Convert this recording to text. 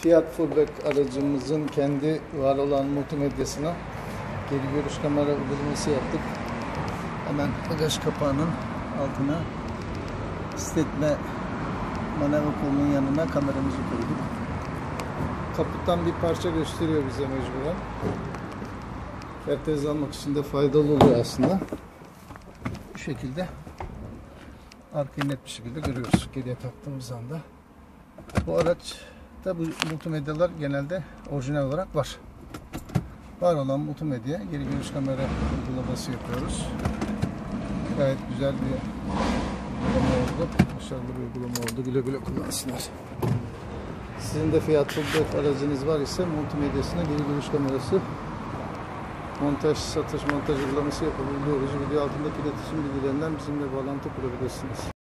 Fiat Fullback aracımızın kendi var olan multimedyasına geri görüş kamera uygulaması yaptık. Hemen bagaj kapağının altına istetme manevra kolunun yanına kameramızı koyduk. Kaputtan bir parça gösteriyor bize mecburen. Herkes almak için de faydalı oluyor aslında. Bu şekilde arkayı net bir şekilde görüyoruz geriye taktığımız anda. Bu araçta bu multimedyalar genelde orijinal olarak var. Var olan multimedya geri görüş kamera uygulaması yapıyoruz. Gayet güzel bir uygulama oldu. Başarılı bir uygulama oldu. Güle güle kullansınlar. Sizin de Fiat Fullback aracınız var ise multimedyasına geri görüş kamerası montaj, satış, montaj uygulaması yapabiliyoruz. Video altındaki iletişim bilgilerinden bizimle bağlantı kurabilirsiniz.